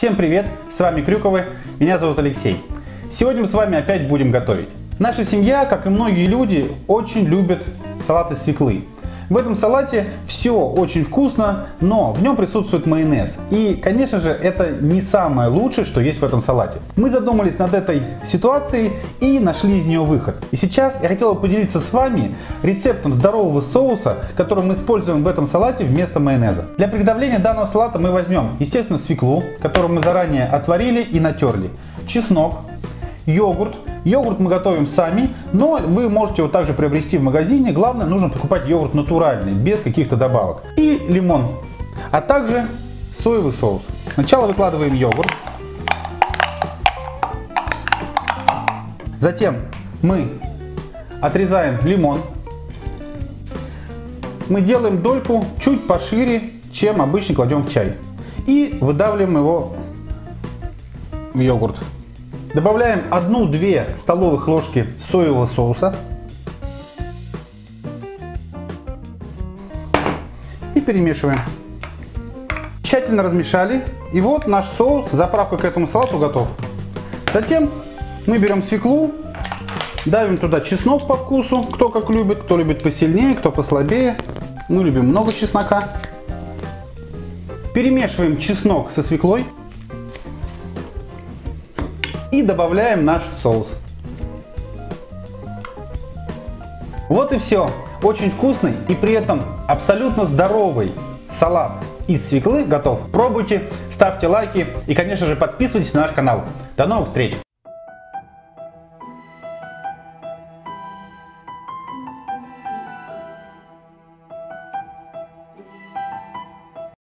Всем привет, с вами Крюковы, меня зовут Алексей. Сегодня мы с вами опять будем готовить. Наша семья, как и многие люди, очень любит салат из свеклы. В этом салате все очень вкусно, но в нем присутствует майонез. И, конечно же, это не самое лучшее, что есть в этом салате. Мы задумались над этой ситуацией и нашли из нее выход. И сейчас я хотел бы поделиться с вами рецептом здорового соуса, который мы используем в этом салате вместо майонеза. Для приготовления данного салата мы возьмем, естественно, свеклу, которую мы заранее отварили и натерли, чеснок, йогурт. Йогурт мы готовим сами, но вы можете его также приобрести в магазине. Главное, нужно покупать йогурт натуральный, без каких-то добавок. И лимон, а также соевый соус. Сначала выкладываем йогурт. Затем мы отрезаем лимон. Мы делаем дольку чуть пошире, чем обычно кладем в чай. И выдавливаем его в йогурт. Добавляем 1-2 столовых ложки соевого соуса. И перемешиваем. Тщательно размешали. И вот наш соус, заправка к этому салату готов. Затем мы берем свеклу, давим туда чеснок по вкусу, кто как любит, кто любит посильнее, кто послабее. Мы любим много чеснока. Перемешиваем чеснок со свеклой и добавляем наш соус. Вот и все. Очень вкусный и при этом абсолютно здоровый салат из свеклы готов. Пробуйте, ставьте лайки и, конечно же, подписывайтесь на наш канал. До новых встреч!